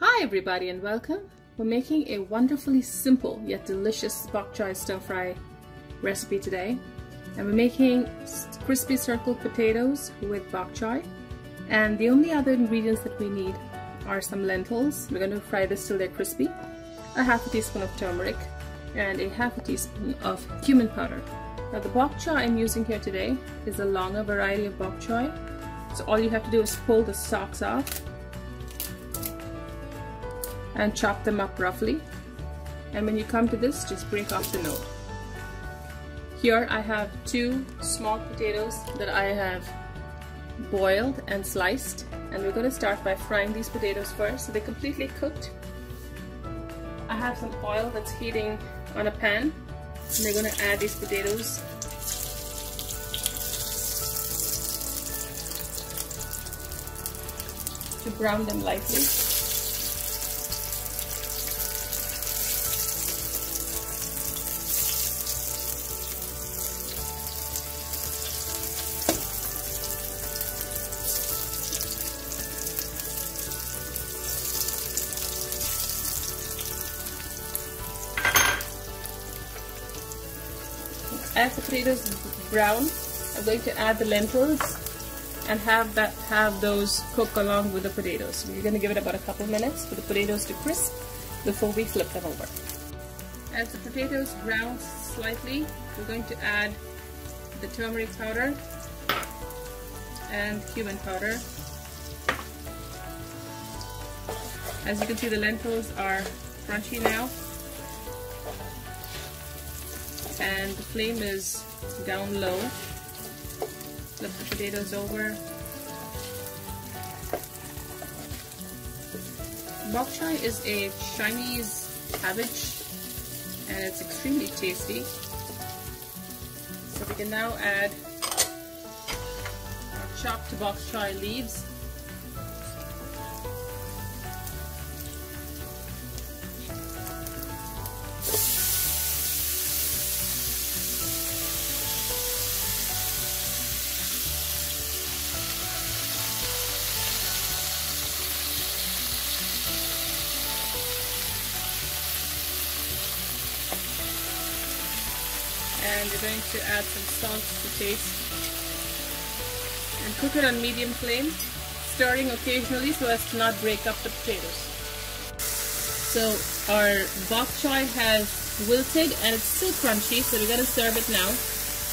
Hi everybody and welcome. We're making a wonderfully simple yet delicious bok choy stir fry recipe today. And we're making crispy circle potatoes with bok choy. And the only other ingredients that we need are some lentils. We're going to fry this till they're crispy. A half a teaspoon of turmeric and a half a teaspoon of cumin powder. Now the bok choy I'm using here today is a longer variety of bok choy. So all you have to do is pull the stalks off and chop them up roughly. And when you come to this, just break off the node. Here I have two small potatoes that I have boiled and sliced. And we're going to start by frying these potatoes first so they're completely cooked. I have some oil that's heating on a pan. And we're going to add these potatoes to brown them lightly. As the potatoes brown, I'm going to add the lentils and have that have those cook along with the potatoes. We're going to give it about a couple minutes for the potatoes to crisp before we flip them over. As the potatoes brown slightly, we're going to add the turmeric powder and cumin powder. As you can see, the lentils are crunchy now and the flame is down low. Flip the potatoes over. Bok choy is a Chinese cabbage and it's extremely tasty. So we can now add chopped bok choy leaves and we're going to add some salt to taste. And cook it on medium flame stirring occasionally so as to not break up the potatoes. So our bok choy has wilted and it's still crunchy so we're going to serve it now.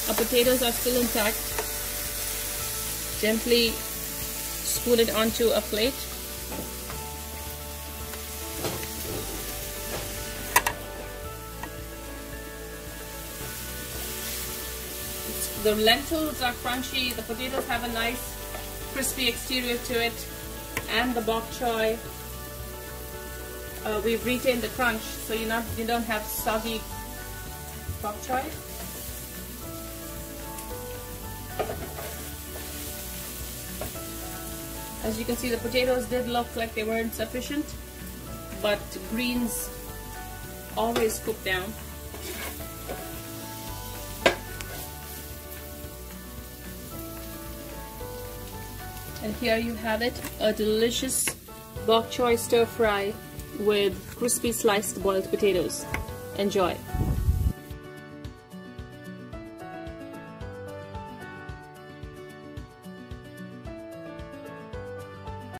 Our potatoes are still intact. Gently spoon it onto a plate The lentils are crunchy, the potatoes have a nice crispy exterior to it, and the bok choy, uh, we've retained the crunch, so you not you don't have soggy bok choy. As you can see, the potatoes did look like they weren't sufficient, but greens always cook down. And here you have it, a delicious bok choy stir fry with crispy sliced boiled potatoes. Enjoy!